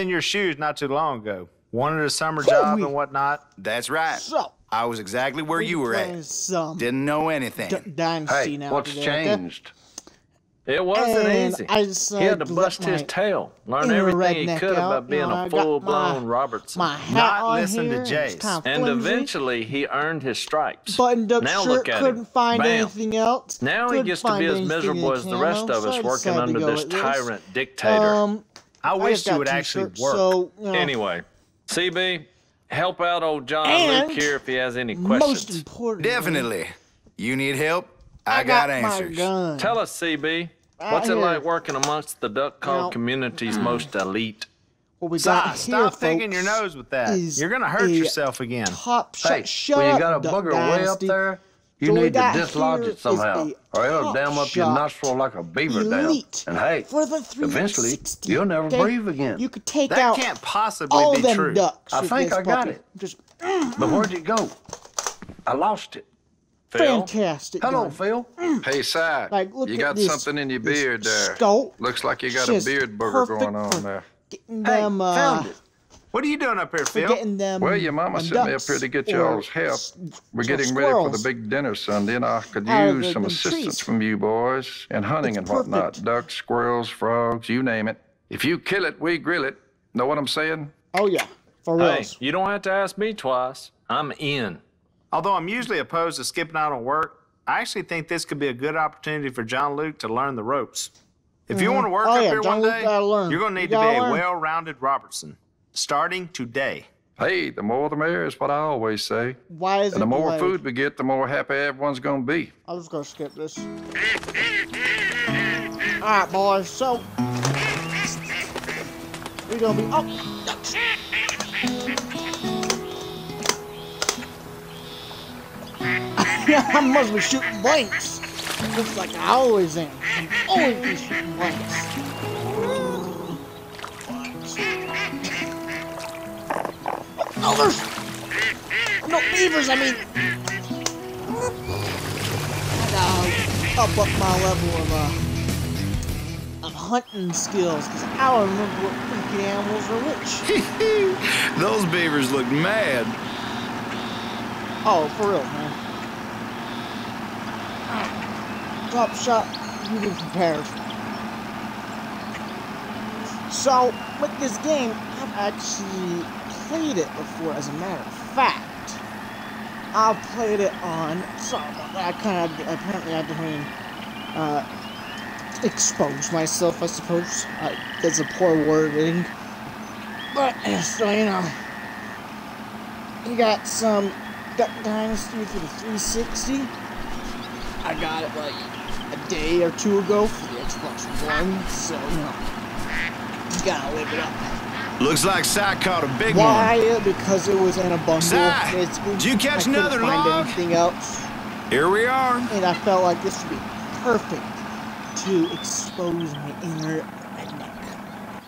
in your shoes not too long ago. Wanted a summer job we- and whatnot. That's right. So, I was exactly where you were at. some Didn't know anything. D- Dynasty Hey, now. what's today, okay? changed? It wasn't And easy. I he had to to bust his tail, learn everything he could out, about being you know, I a got full-blown my- Robertson. My hat Not on listen to here, it's Jase. kind of and eventually, he earned his stripes. buttoned up now shirt look at couldn't him. find Bam. anything else. Now he Couldn't gets to be as miserable as the rest of us I working under this with this. tyrant dictator. Um, Um, I wish just you would actually work. So, you know, Anyway, CB, help out old John And Luke here if he has any questions. most questions. important, Definitely. You need help? I, I got, got, answers. my gun. Tell us, CB, what's it like working amongst the duck call Now- community's most elite? what we Stop, got stop here, picking your nose with that. You're gonna hurt yourself again. Top shot. Hey, shut when you got a Duck booger way up there, you So need to dislodge it somehow, or it'll top dam up your nostril like a beaver dam. And hey, for the eventually you'll never okay? breathe again. You could take That out can't possibly all be them true. ducks. I think this I got it. Just But where'd it go? I lost it. Phil? fantastic. Hello, gun. Phil. Hey, Si, Like, look you got this- something in your beard there. skull. Looks like you got a beard booger perfect going on there. Getting Hey, them, uh, found it. What are you doing up here, for Phil? getting them. Well, your mama them sent me up here to get or y'all's help. We're or getting ready for the big dinner Sunday, and I could use the- some assistance trees. from you boys in hunting It's and whatnot. Ducks, squirrels, frogs, you name it. If you kill it, we grill it. Know what I'm saying? Oh yeah, for real. Hey, you don't have to ask me twice. I'm in. Although I'm usually opposed to skipping out on work, I actually think this could be a good opportunity for John Luke to learn the ropes. If you mm-hmm. want to work Oh, up yeah, here John one Luke day, gotta learn. you're going to You need to be gotta a well-rounded Robertson, starting today. Hey, the more the merrier is what I always say. Why is And it the more delayed? food we get, the more happy everyone's gonna be. I'm just gonna skip this. Alright, boys, so. We're gonna be. Oh! ducks. I must be shooting blanks. Looks like I always am. I'm always be shooting blanks. Oh, there's no beavers, I mean. I gotta up up my level of uh of hunting skills because I don't remember what freaking animals are which. Those beavers look mad. Oh, for real, man. Alright. Top shot, you be prepared. So, with this game, I've actually played it before, as a matter of fact. I've played it on. Sorry about that. I kind of apparently I didn't uh, expose myself. I suppose uh, that's a poor wording, but so you know, you got some Duck Dynasty for the 360. I got it like a day or two ago for the Xbox One, so you know, you gotta live it up. Looks like Si caught a big one. Why? Because it was in a bundle. Basically. did you catch I another find log? anything else. Here we are. and I felt like this would be perfect to expose my inner redneck.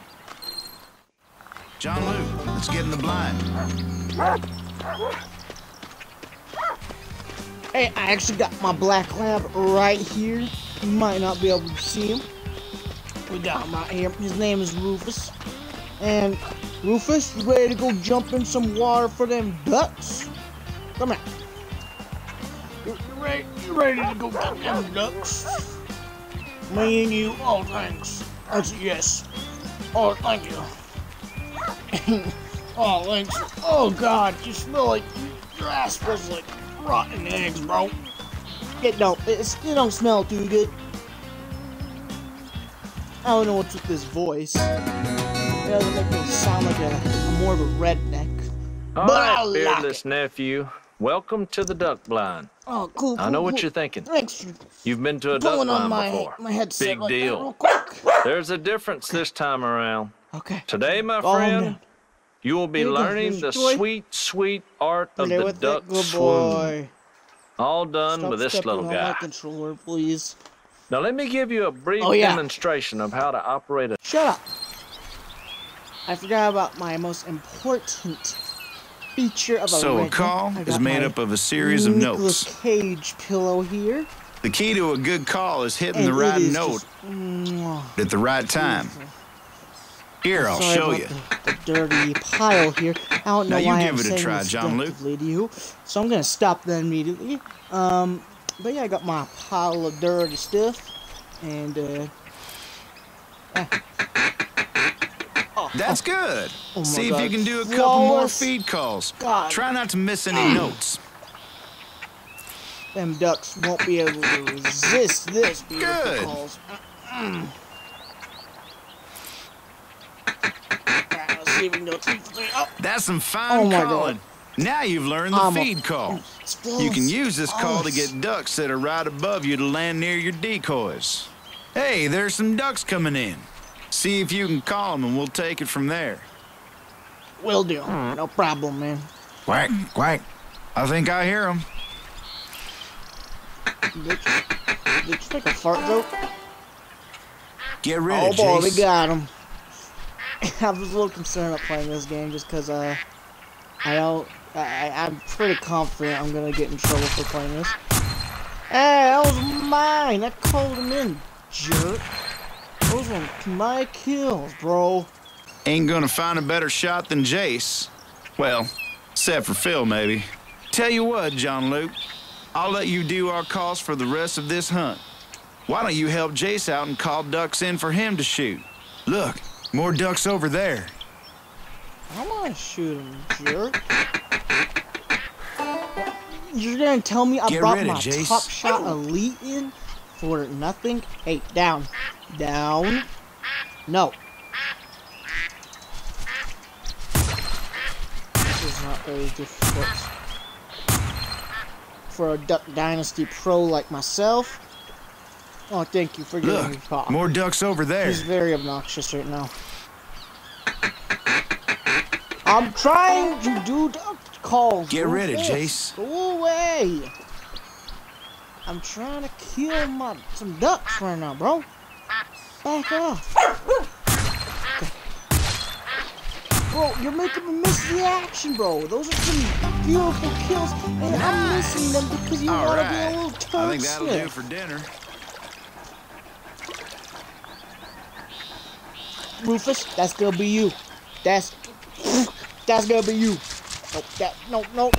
John Luke, let's get in the blind. Hey, I actually got my black lab right here. You might not be able to see him. We got him right here. His name is Rufus. And Rufus, you ready to go jump in some water for them ducks? Come here. You, ready? You ready to go get them ducks? Me and you. Oh, thanks. That's a yes. Oh, thank you. oh, thanks. Oh God, you smell like your ass smells like rotten eggs, bro. It don't. It's, it don't smell too good. I don't know what's with this voice. It doesn't make me sound like a, a more of a redneck. All But I right, like beardless nephew. Welcome to the duck blind. Oh, cool. I know cool, what cool. you're thinking. Thanks You've been to a duck blind my before. my headset Big like deal. real quick. There's a difference this time around. Okay. Today, my Calm friend, down. you will be you learning the sweet, sweet art of Play the duck swoon. boy. All done Stop with this little on guy. my controller, please. Now, let me give you a brief Oh, yeah. demonstration of how to operate a. Shut up. I forgot about my most important feature of a So a call is made up of a series of Nicolas notes. Cage pillow here. The key to a good call is hitting And the right note just- at the right time. Here, I'll show you. The, the dirty pile here. I don't know Now you why give I'm it a try, John Luke. to you, so I'm gonna stop that immediately. Um, but yeah, I got my pile of dirty stuff, and uh, That's oh. good. Oh See if you can do a couple more feed calls. God. Try not to miss any mm. notes. them ducks won't be able to resist this beautiful Good. calls. Oh, That's some fine Oh my God. calling. Now you've learned the I'm a- feed call. You can use this call to oh. get ducks that are right above you to land near your decoys. Hey, there's some ducks coming in. See if you can call him and we'll take it from there. Will do. No problem, man. Quack, quack. I think I hear him. Did, did you take a fart joke? Get rid Oh of boy, we got him. I was a little concerned about playing this game just because uh, I don't. I, I- I'm pretty confident I'm gonna get in trouble for playing this. Hey, that was mine. I called him in, jerk. Those were my kills, bro. Ain't gonna find a better shot than Jase. Well, except for Phil, maybe. Tell you what, John Luke, I'll let you do our calls for the rest of this hunt. Why don't you help Jase out and call ducks in for him to shoot? Look, more ducks over there. I'm gonna shoot him, jerk. You're gonna tell me I Get brought my Jace. top shot elite in for nothing? Hey, down. Down. No. This is not very difficult. For a Duck Dynasty pro like myself. Oh, thank you for giving me Look, pop. more ducks over there. He's very obnoxious right now. I'm trying to do duck calls. Get rid of. Jase. Go away. I'm trying to kill my some ducks right now, bro. Back off. Bro, you're making me miss the action, bro. Those are some beautiful kills, and I'm missing them because you All want to be a little turd I think that'll do for dinner. Rufus, that's gonna be you. That's that's gonna be you. Nope, that no no.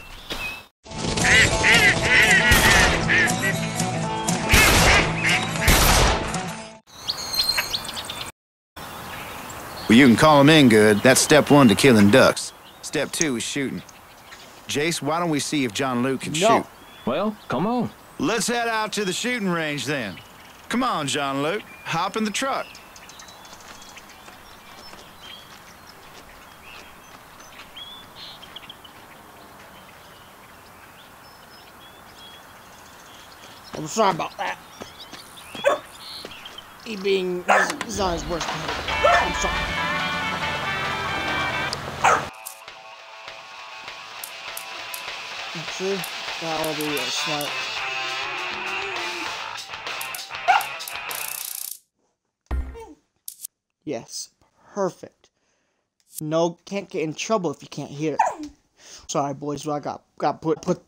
Well, you can call them in good. That's step one to killing ducks. Step two is shooting. Jase, why don't we see if John Luke can No. shoot? Well, come on. Let's head out to the shooting range then. Come on, John Luke. Hop in the truck. I'm sorry about that. He being he's on his worst behavior. I'm sorry. Actually, that'll be a smart. Yes, perfect. No, can't get in trouble if you can't hear it. Sorry, boys, I got got put put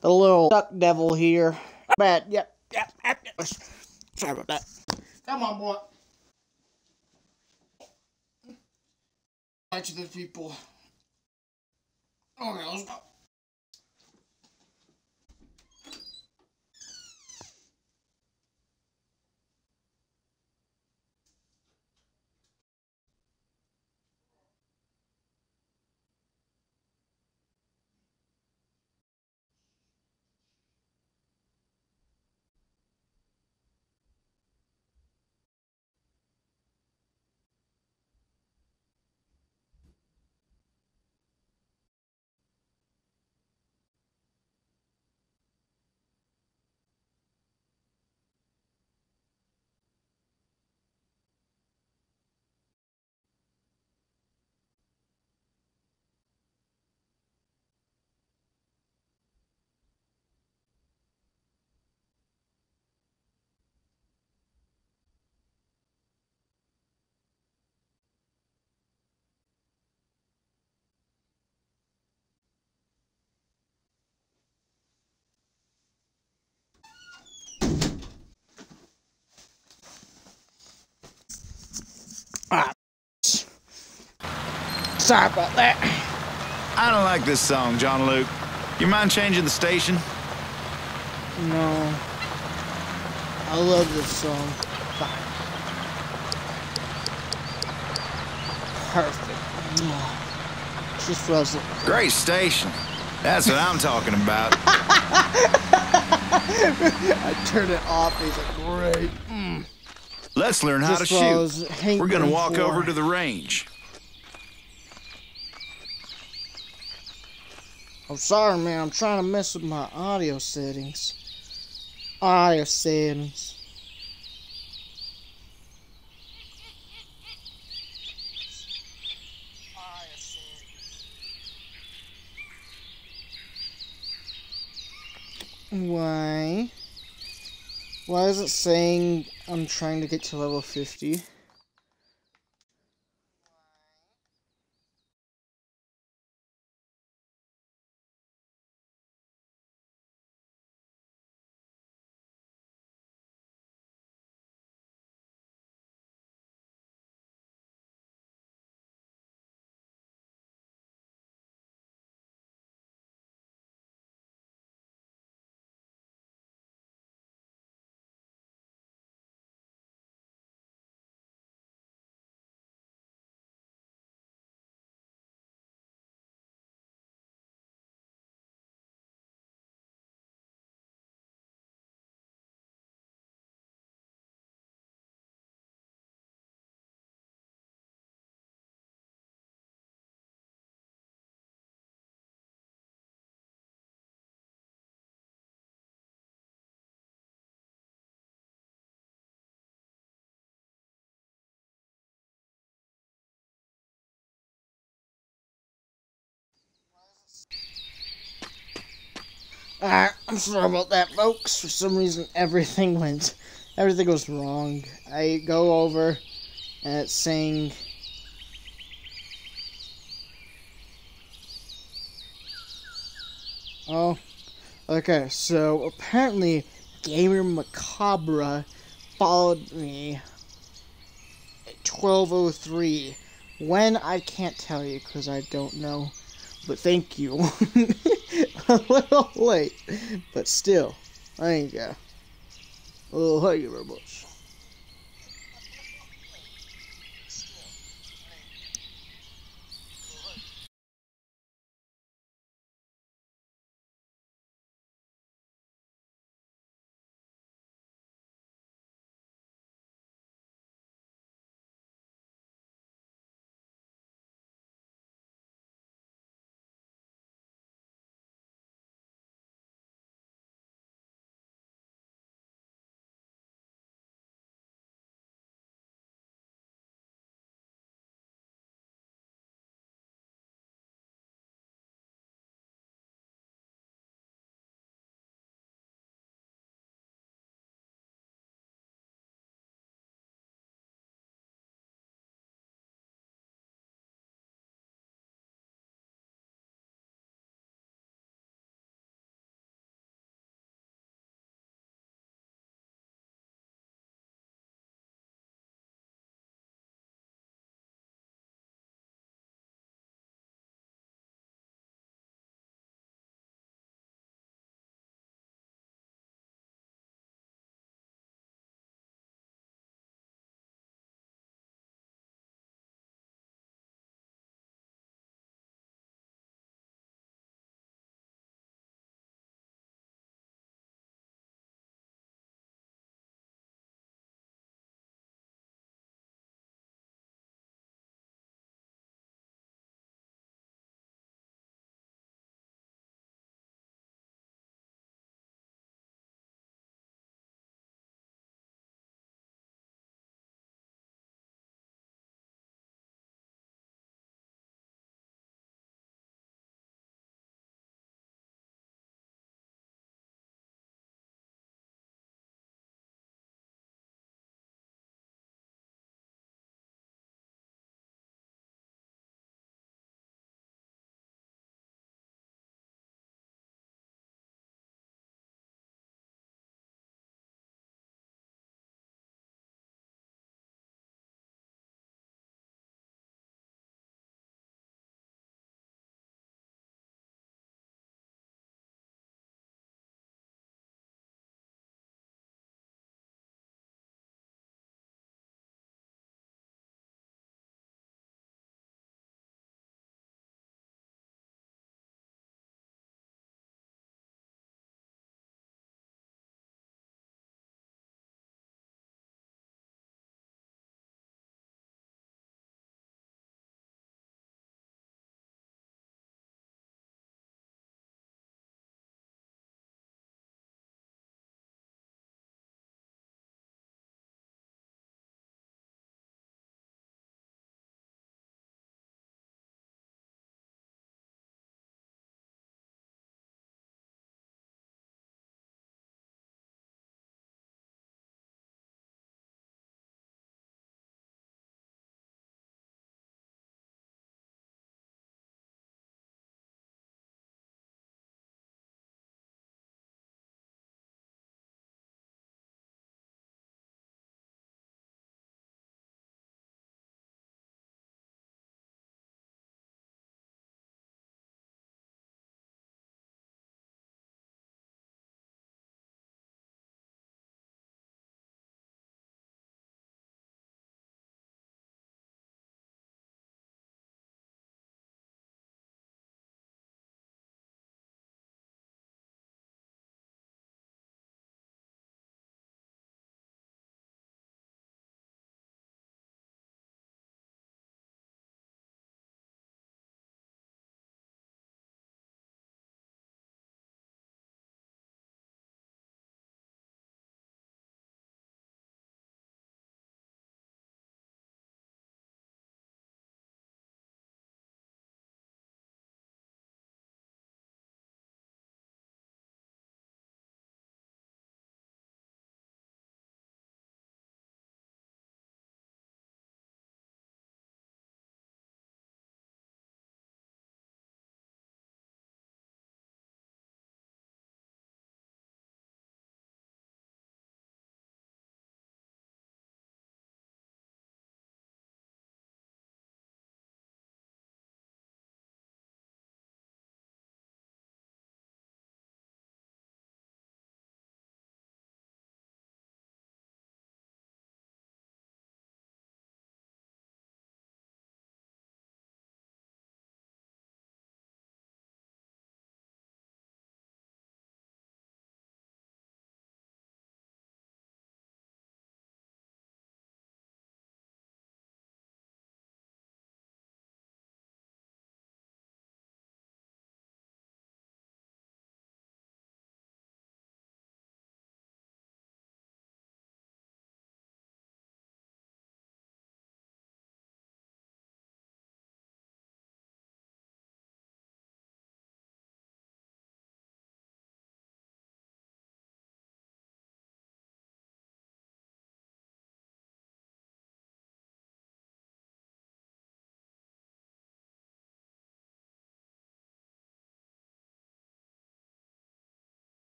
the little duck devil here. Bad. Yep. Yep. yep, yep. Sorry about that. Come on, boy. Back to the people. Okay, let's go. Sorry about that. I don't like this song, John Luke. You mind changing the station? No. I love this song. Fine. Perfect. Just was it. Great station. That's what I'm talking about. I turned it off. He's like, great. Mm. Let's learn how Just to shoot. We're gonna walk for. over to the range. I'm sorry, man. I'm trying to mess with my audio settings. Audio settings. Why? Why is it saying I'm trying to get to level 50? Alright, I'm sorry about that, folks. For some reason, everything went, everything goes wrong. I go over, and it's saying, oh, okay. So apparently, Gamer Macabre followed me at 12:03. When I can't tell you because I don't know. But thank you. a little late, but still, thank you. Oh, thank you very much.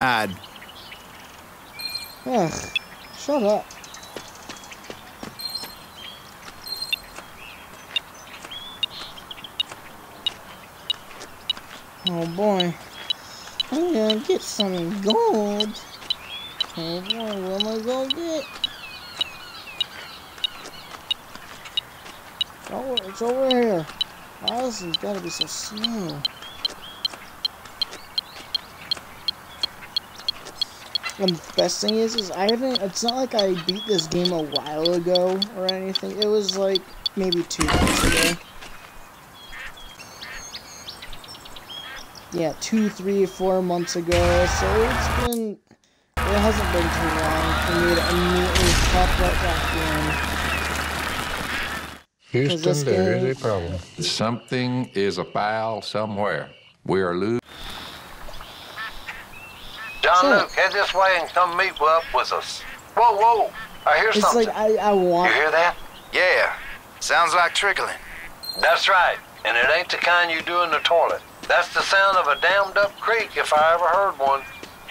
I'd. Ugh, shut up. Oh boy. I'm gonna get some gold. Oh boy, what am I gonna get? Oh, it's over here. Oh, this gotta be so slow. And the best thing is, is I haven't. It's not like I beat this game a while ago or anything. It was like maybe two months ago. Yeah, two, three, four months ago. So it's been. It hasn't been too long for me to immediately pop right back in. Houston, this there game- is a problem. Something is a foul somewhere. We are losing. John Sure. Luke, head this way and come meet up with us. Whoa, whoa! I hear It's something. like I, I want. you hear that? Yeah, sounds like trickling. That's right. And it ain't the kind you do in the toilet. That's the sound of a dammed up creek if I ever heard one.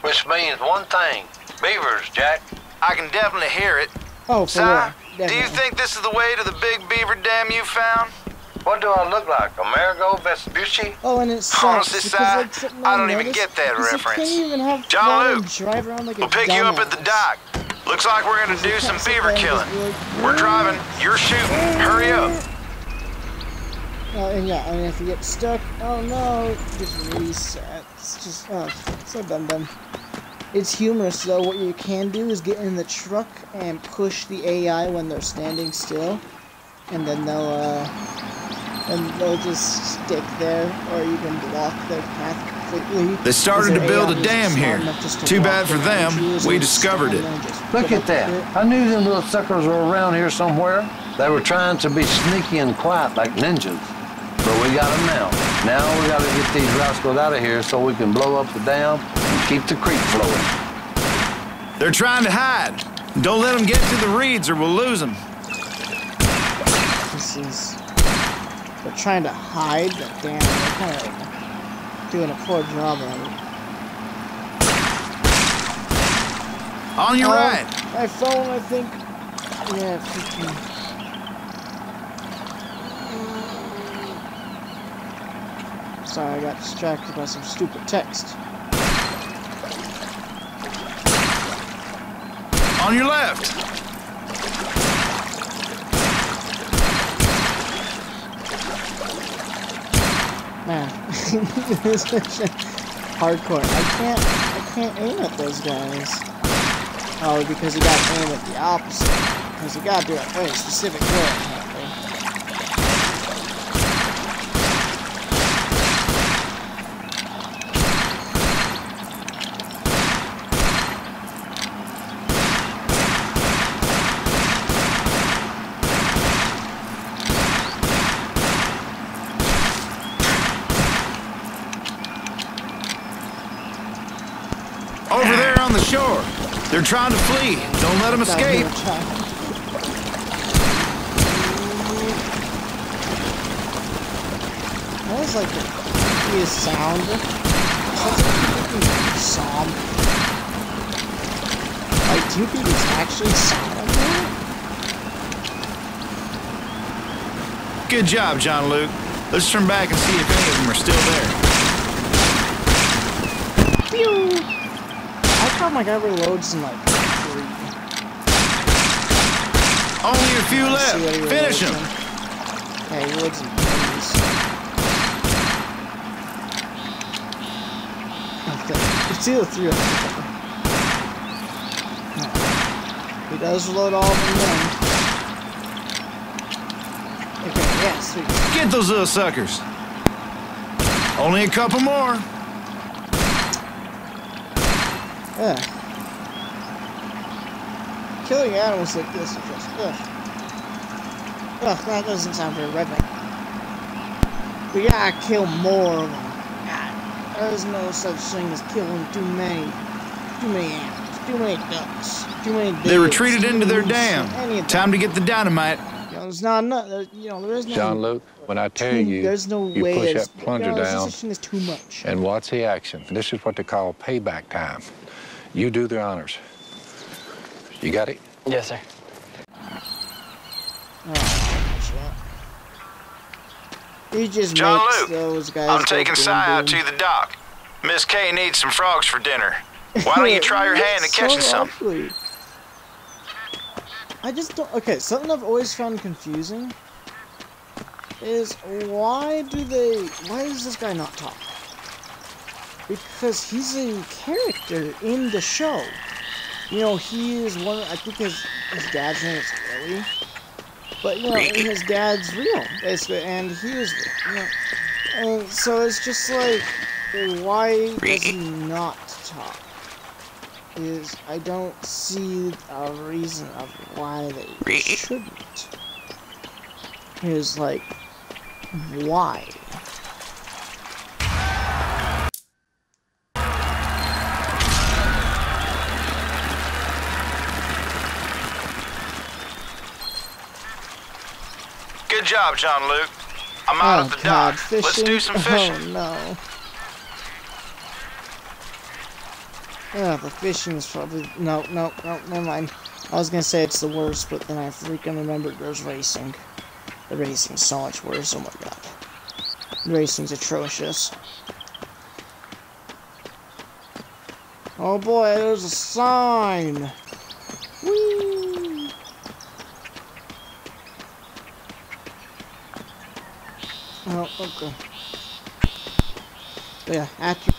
Which means one thing. Beavers, Jack. I can definitely hear it. Oh, for Si, real. do you think this is the way to the big beaver dam you found? What do I look like? Amerigo Vespucci? Oh, and it sucks Honestly, because, Si, like, something I don't even get that reference. You can't even have John Luke, drive around like We'll pick you up at the dock. Looks like we're gonna do some beaver killing. We're driving, you're shooting. Hurry up. Oh, and yeah, and if you get stuck, oh no, just reset. It's just, oh, so dumb dumb. It's humorous though. What you can do is get in the truck and push the AI when they're standing still, and then they'll, uh, and they'll just stick there, or you can block their path completely. They started to build a dam here. smart enough just to Too bad for them. We discovered it. there and just Look at that. it. I knew them little suckers were around here somewhere. They were trying to be sneaky and quiet like ninjas. But we got them now. Now we got to get these rascals out of here so we can blow up the dam and keep the creek flowing. They're trying to hide. Don't let them get to the reeds or we'll lose them. This is. They're trying to hide, but damn, they're kind of doing a poor job of it. On your Oh, right. My phone, I think. Yeah, freaking. Sorry, I got distracted by some stupid text. On your left. Man, this mission hardcore. I can't, I can't aim at those guys. Oh, because you gotta aim at the opposite. Because you gotta do it very specific way. apparently. Over there on the shore. They're trying to flee. Don't let them escape. That was like the creepiest sound. Sounds like a freaking sob. Like, do you think it's actually sound like that? Good job, John Luke. Let's turn back and see if any of them are still there. Pew! I thought my guy reloads in like three. Only a few Let's left. Finish in. Yeah, he reloads in threes. Okay, It's either three or four. No. He does reload all of them then. Okay, yeah, sweet. Get those little suckers. Only a couple more. Yeah. Killing animals like this is just ugh. Ugh, that doesn't sound very redneck. We gotta kill more of them. God, there's no such thing as killing too many, too many animals, too many ducks, too many. They retreated into their dam. shit, any of Time to get the dynamite. that. You there's not enough. there- You know, there is no. John Luke, when I tell too- you, there's no you way. push that plunger you know, down no such too much. and watch the action. This is what they call payback time. You do the honors. You got it? Yes, sir. He just John makes Luke, those guys. I'm taking boom, Si out to the dock. Miss Kay needs some frogs for dinner. Why don't you try your hand at So catching some? I just don't. Okay, something I've always found confusing is why do they? Why does this guy not talk? Because he's a character in the show. You know, he is one. I think his his dad's name is Ellie. But you know, his dad's real, basically, and he is, you know, and so it's just like, why does he not talk? Is I don't see a reason of why they shouldn't. Is like, why? Job, John Luke. I'm out oh at the God, dock. fishing! Let's do some fishing. Oh no. Yeah, the fishing is probably no, no, no. Never mind. I was gonna say it's the worst, but then I freaking remembered there's racing. The racing's so much worse. Oh my God. The racing's atrocious. Oh boy, there's a sign. Whee! Oh, okay. Yeah, after.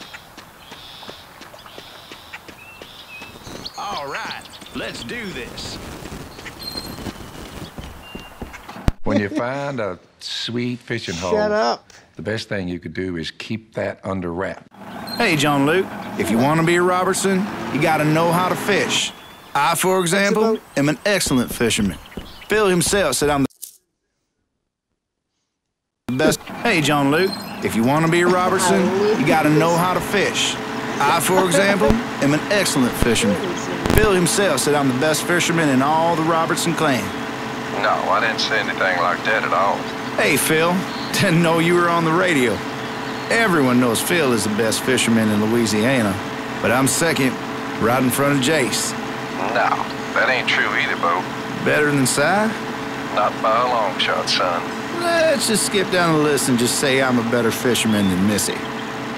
All right, let's do this. When you find a sweet fishing hole, Shut up. the best thing you could do is keep that under wrap. Hey, John Luke, if you want to be a Robertson, you got to know how to fish. I, for example, am an excellent fisherman. Phil himself said I'm the best. Hey, John Luke, if you want to be a Robertson, you got to know how to fish. I, for example, am an excellent fisherman. Phil himself said I'm the best fisherman in all the Robertson clan. No, I didn't say anything like that at all. Hey, Phil, didn't know you were on the radio. Everyone knows Phil is the best fisherman in Louisiana, but I'm second, right in front of Jase. No, that ain't true either, Bo. Better than Si? Not by a long shot, son. Let's just skip down the list and just say I'm a better fisherman than Missy.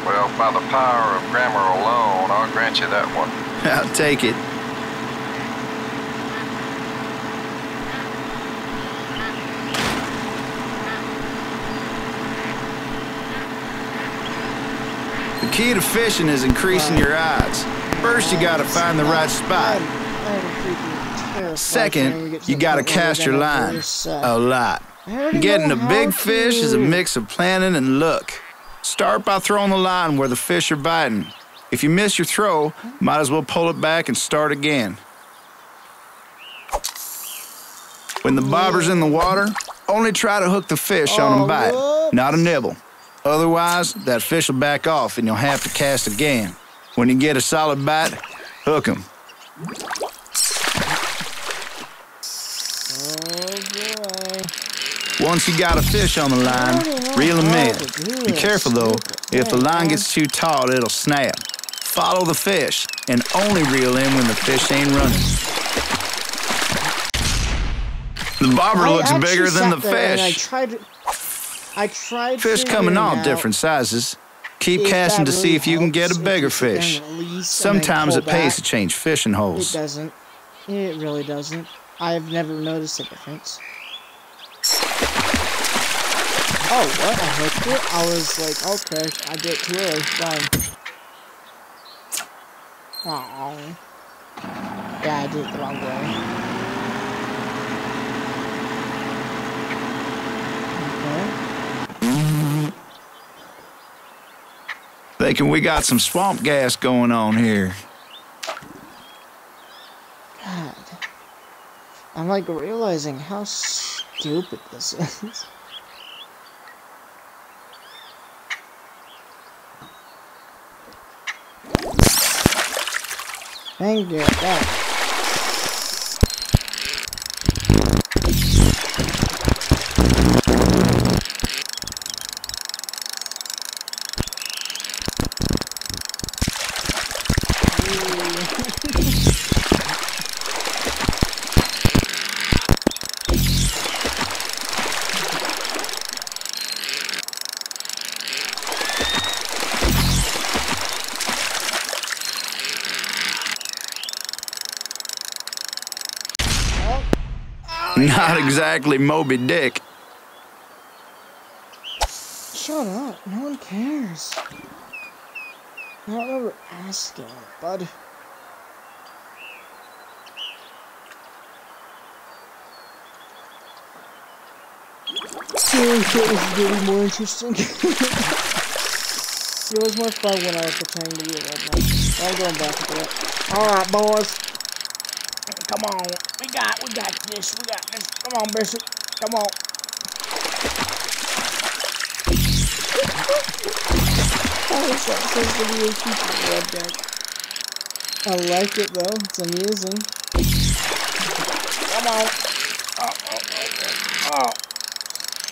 Well, by the power of grammar alone, I'll grant you that one. I'll take it. The key to fishing is increasing your odds. First, you gotta find the right spot. I'm, I'm freaking terrified when we Second, you gotta point where we're cast your line uh, a lot. Getting a big fish is a mix of planning and luck. Start by throwing the line where the fish are biting. If you miss your throw, might as well pull it back and start again. When the bobber's in the water, only try to hook the fish on Oh, a bite, not a nibble. Otherwise, that fish will back off and you'll have to cast again. When you get a solid bite, hook him. Oh boy. Once you got a fish on the line, reel him in. Be careful though, if the line gets too taut, it'll snap. Follow the fish and only reel in when the fish ain't running. The bobber I looks bigger than the and I fish. tried. I tried. Fish coming all different sizes. Keep casting to see if you can get a bigger you sit there fish. and release and then Sometimes it pays back. to change fishing holes. It doesn't. It really doesn't. I've never noticed a difference. Oh, what? I hooked it? I was like, okay, I did it too early. Done. Oh. Yeah, I did it the wrong way. Okay. Thinking we got some swamp gas going on here. God. I'm like realizing how stupid this is. Thank you. Exactly Moby Dick. Shut up. No one cares. Don't remember asking, bud. Seriously, this is getting more interesting. it was more fun when I was pretending to be a red man. I'm going back to that. Alright, boys. Come on. We got, we got this. We got this. Come on, Bishop. Come on. Oh, it's that says video feature red deck. I like it though. It's amusing. Come on. Oh, oh, oh, oh. oh.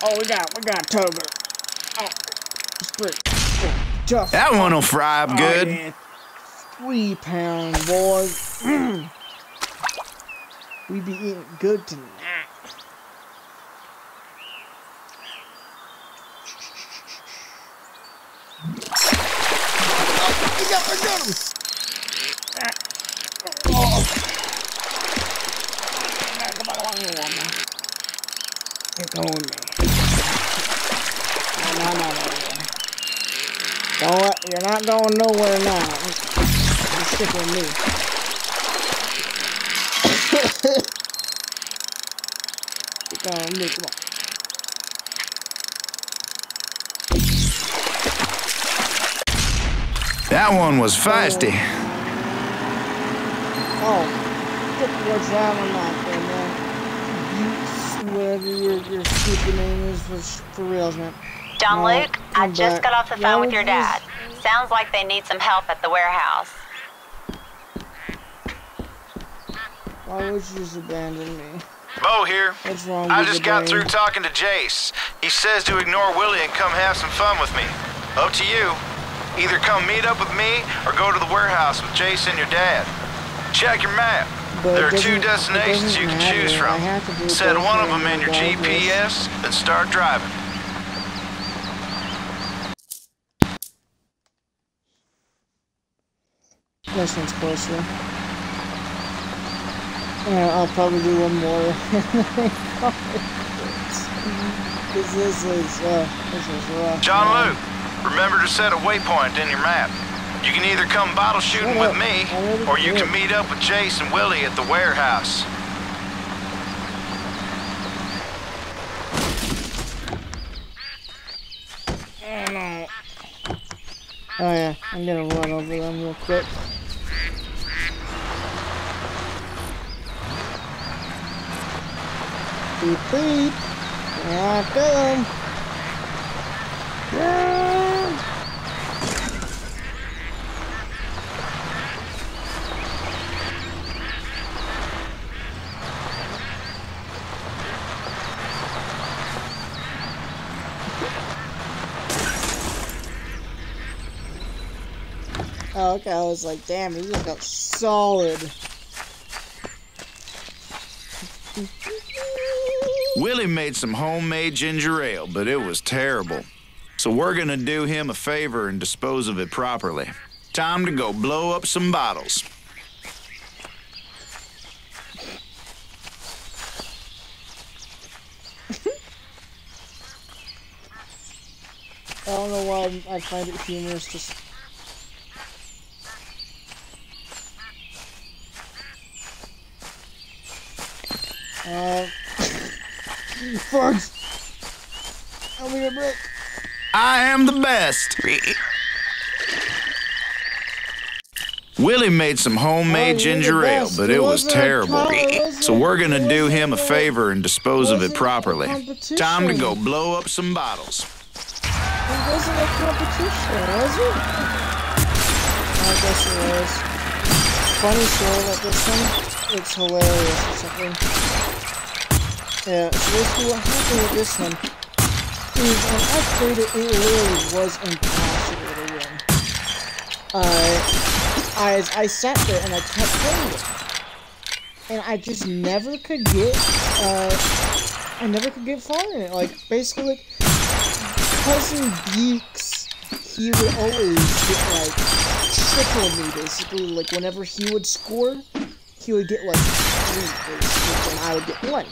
Oh, we got, we got Tober. Oh, it's pretty tough. That one will fry up Oh, good. yeah. Three pound, boys. Mm. we be eating good tonight. Oh, we got, we got him. Oh. Come on, come on, come on, come man. You're not going nowhere now. Stick with me. With me, come on. That one was feisty. Oh, get what's that one out there, man. You, whatever your, your stupid name is for, for reals, man. John No, Luke, I come just back. got off the Yeah, phone with your this- dad. Sounds like they need some help at the warehouse. Why would you just abandon me? Bo here. What's wrong I just got brain? through talking to Jase. He says to ignore Willie and come have some fun with me. Up to you. Either come meet up with me or go to the warehouse with Jason, your dad. Check your map. But there are two destinations you can choose from. have to do Set one of them in your. GPS and start driving. This one's closer. Yeah, I'll probably do one more. Because this is, uh, this is rough. John man. Luke, remember to set a waypoint in your map. You can either come bottle shooting with me, or you can meet up with Jase and Willie at the warehouse. Oh no. Oh yeah, I'm gonna run over them real quick. Beep beep. Yeah, I feel 'em. Yeah. Oh, okay, I was like, damn, he just got solid. Willie made some homemade ginger ale, but it was terrible. So we're gonna do him a favor and dispose of it properly. Time to go blow up some bottles. I don't know why I find it humorous just Uh, Frogs! Help me a break. I am the best. Willie made some homemade Oh, ginger ale, but It was terrible. co- it wasn't So we're gonna do him a favor and dispose of it properly. Time to go blow up some bottles. It wasn't a competition, was it? I guess it was. Funny story about this one. It's hilarious or something. Yeah, so basically what happened with this one is when I played it, it was impossible to win. I I I sat there and I kept playing it, and I just never could get uh I never could get far in it. Like basically, like, cousin Geeks, he would always get like triple me basically. Like whenever he would score, he would get like three basically, and I would get one.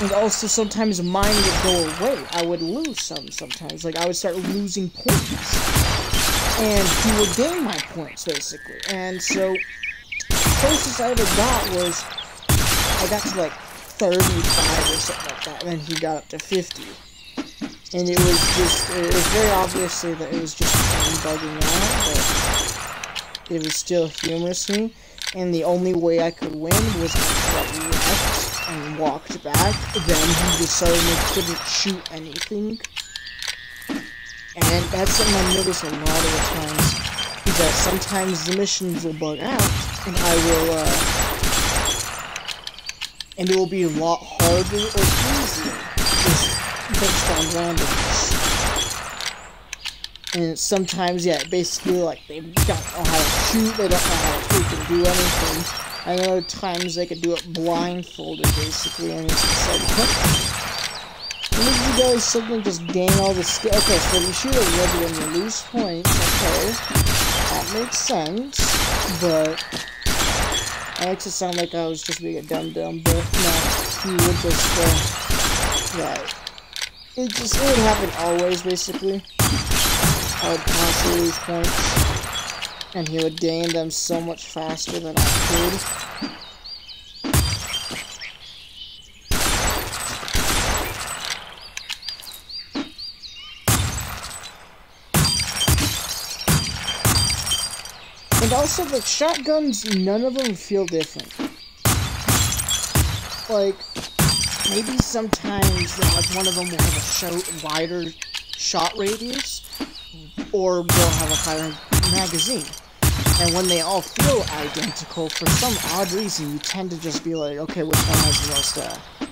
And also sometimes mine would go away. I would lose some sometimes. Like I would start losing points. And he would gain my points basically. And so closest I ever got was I got to like 35 or something like that, and then he got up to 50. And it was just, it was very obviously that it was just bugging out, but it was still humorous to me. And the only way I could win was I left and walked back. Then he just suddenly couldn't shoot anything. And that's something I notice a lot of the times. Is that sometimes the missions will bug out, and I will, uh, and it will be a lot harder or easier just based on randomness. And sometimes, yeah, basically, like, they don't know how to shoot, they don't know how to freaking do anything. And other times they could do it blindfolded, basically, and it's just like, what? When did you guys suddenly just gain all the skill? Okay, so you shoot a red when you lose points, okay. That makes sense, but I makes it sound like I was just being a dumb dumb, but no, he would just, uh, yeah. It just, it would happen always, basically. I would constantly lose points, and he would gain them so much faster than I could. And also, the shotguns, none of them feel different. Like, maybe sometimes like, one of them will have a wider shot radius, or they'll have a higher magazine. And when they all feel identical, for some odd reason, you tend to just be like, okay, which one has the most, uh,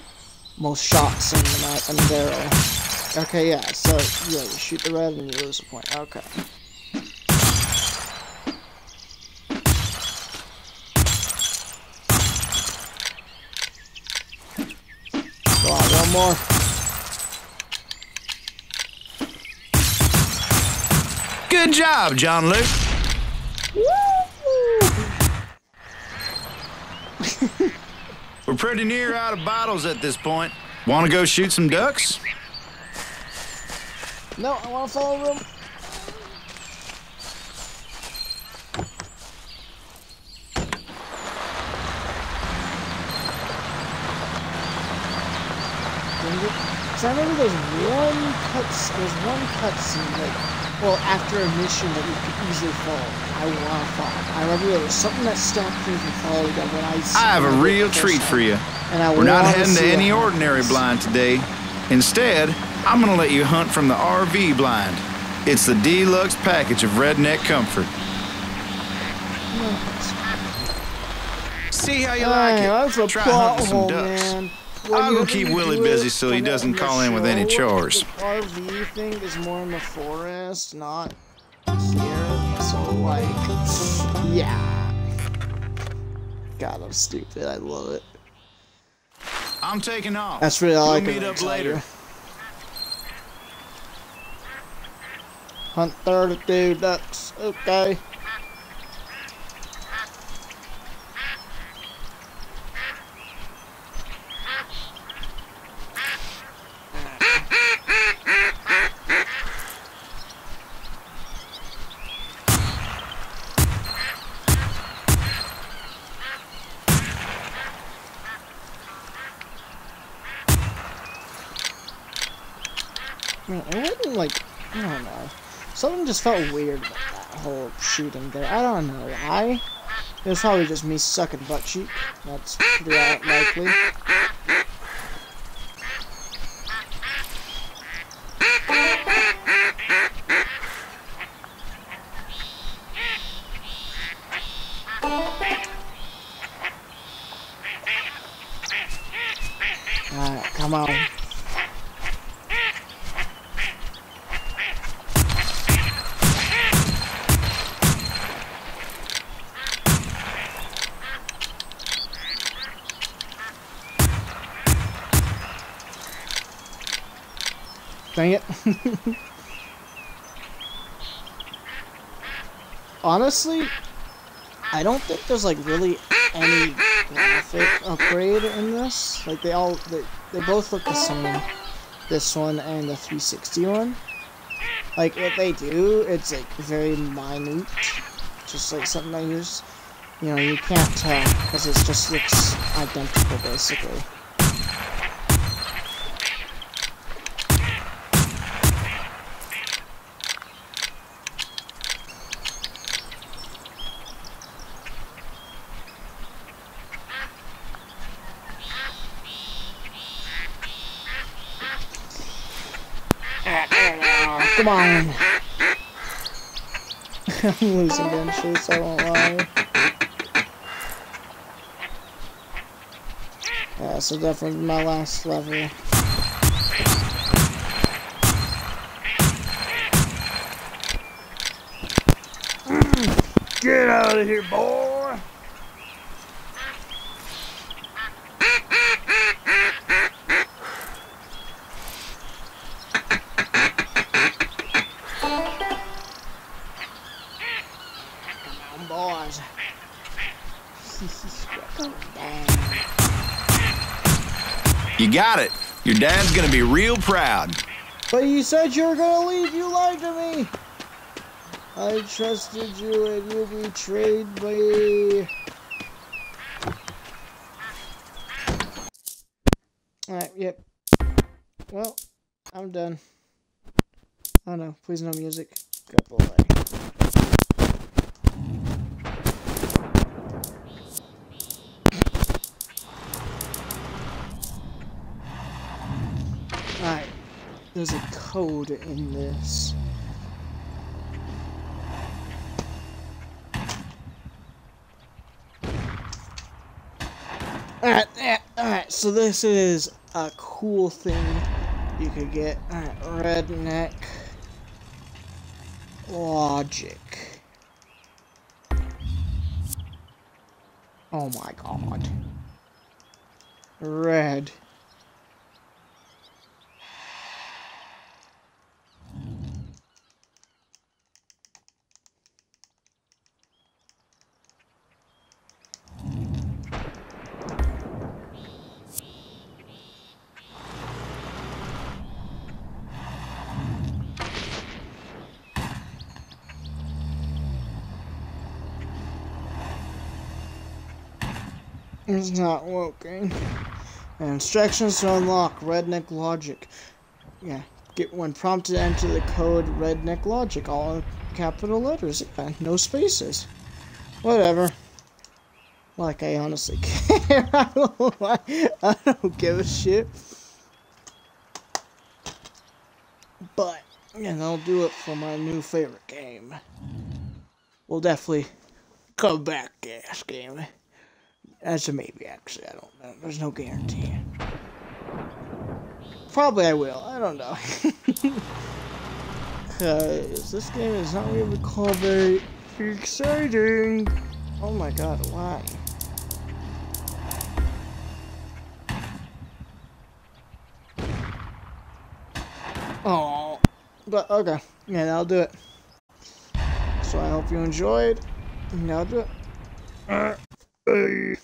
most shots in the, in the barrel? Okay, yeah, so, yeah, you shoot the red and you lose a point. Okay. One more. Good job, John Luke. We're pretty near out of bottles at this point. Want to go shoot some ducks? No, I want to follow them. Cause I remember there's one cuts, there's one cutscene like, well, after a mission that you could easily follow. I want to follow. I remember there was something that stopped me from following them when I. I have a real treat for you. And I We're not heading to any ordinary blind today. Instead, I'm going to let you hunt from the RV blind. It's the deluxe package of redneck comfort. See how you like it. that's a Try plot hunting some hole, ducks. man. When I'll go keep Willie busy so he doesn't call in with any chores. The RV thing is more in the forest, not here. So like, yeah. God, I'm stupid. I love it. I'm taking off. That's really all we'll I can meet up tell later. Hunt 32 ducks. Okay. Man, it wasn't like I don't know. Something just felt weird about that whole shooting there. I don't know why. It was probably just me sucking butt cheek. That's pretty likely. Alright, come on. Dang it. Honestly, I don't think there's like really any graphic upgrade in this. Like they all, they, they both look the same. This one and the 360 one. Like if they do, it's like very minute. Just like something I use. You know, you can't tell because it just looks identical basically. Come on. I'm losing benches, I won't lie. Yeah, so definitely my last level. Mm, get out of here, boy! Your dad's gonna be real proud. But you said you were gonna leave. You lied to me. I trusted you and you betrayed me. Alright, yep. Well, I'm done. Oh no, please no music. Good boy. Alright. There's a code in this. Alright, alright, so this is a cool thing you could get. Alright, redneck logic. Oh my god. Red. It's not working. Instructions to unlock Redneck Logic. Yeah, get when prompted enter the code Redneck Logic, all capital letters. Yeah, no spaces. Whatever. Like I honestly care. I don't, I don't give a shit. But yeah, I'll do it for my new favorite game. We'll definitely come back, gas game. That's a maybe, actually. I don't know. There's no guarantee. Probably I will. I don't know. Because this game is not what we would call very exciting. Oh my god, why? Oh, but okay. Yeah, that'll do it. So I hope you enjoyed. That'll do it. Uh,